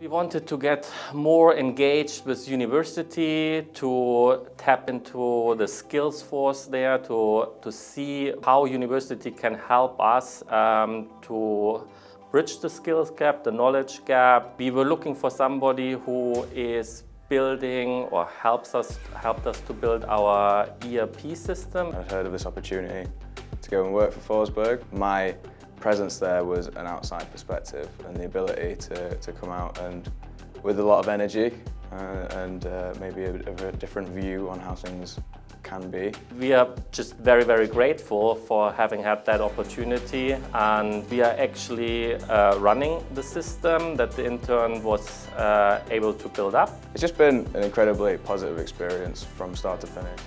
We wanted to get more engaged with university, to tap into the skills force there, to, to see how university can help us um, to bridge the skills gap, the knowledge gap. We were looking for somebody who is building or helps us helped us to build our ERP system. I'd heard of this opportunity to go and work for Forsberg. My presence there was an outside perspective and the ability to, to come out and with a lot of energy uh, and uh, maybe a, a different view on how things can be. We are just very, very grateful for having had that opportunity and we are actually uh, running the system that the intern was uh, able to build up. It's just been an incredibly positive experience from start to finish.